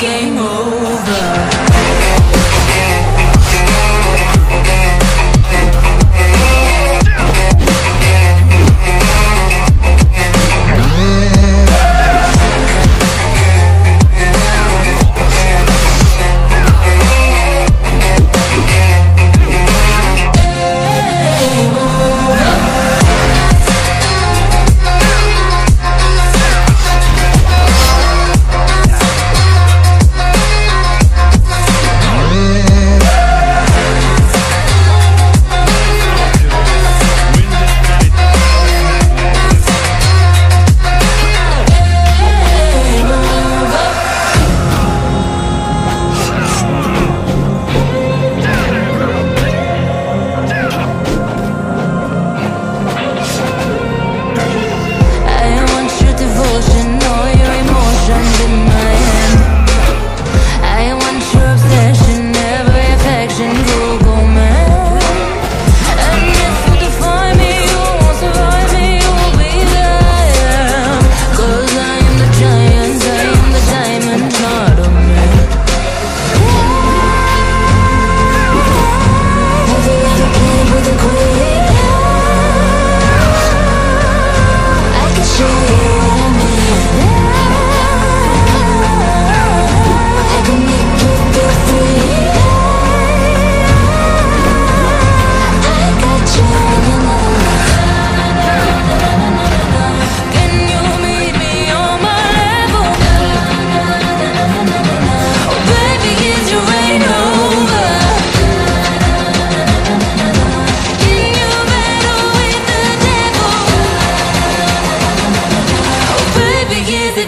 game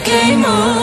game over.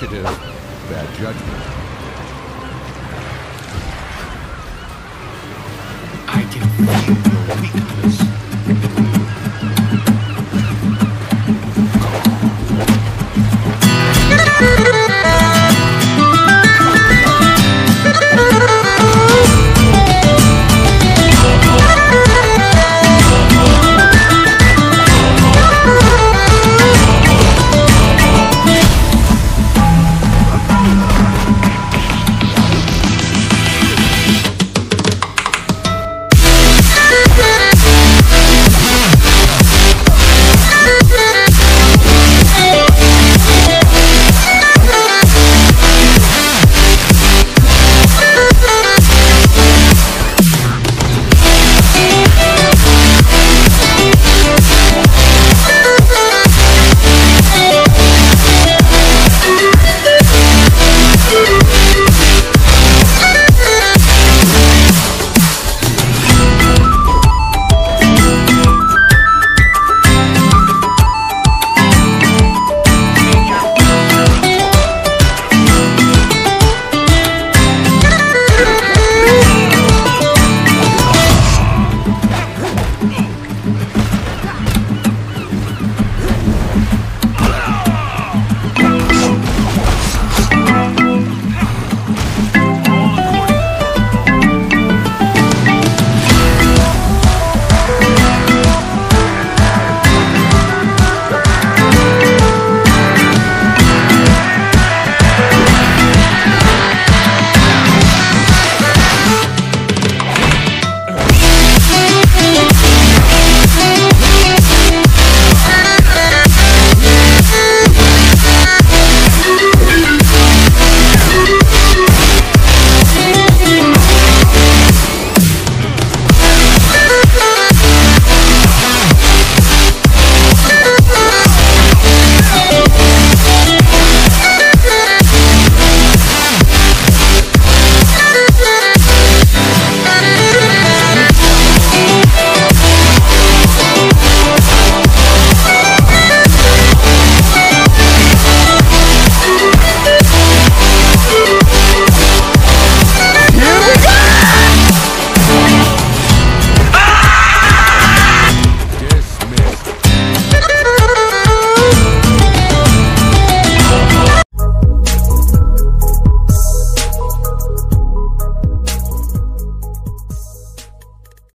Initiative, bad judgment. I can feel your weakness.